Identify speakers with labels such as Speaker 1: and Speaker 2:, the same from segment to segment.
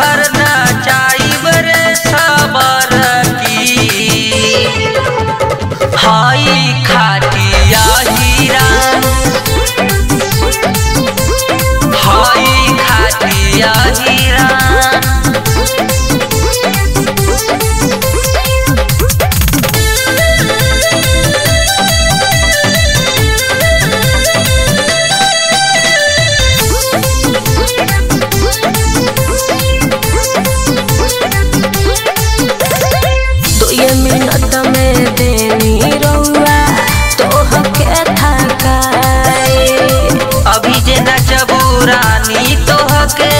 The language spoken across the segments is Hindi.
Speaker 1: भरना चाहिए रे सबर की। हाई खाटिया हीरा। हाई खाटिया हीरा।
Speaker 2: que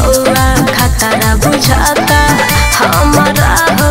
Speaker 2: रउआ खतरा बुझाता हमारा हो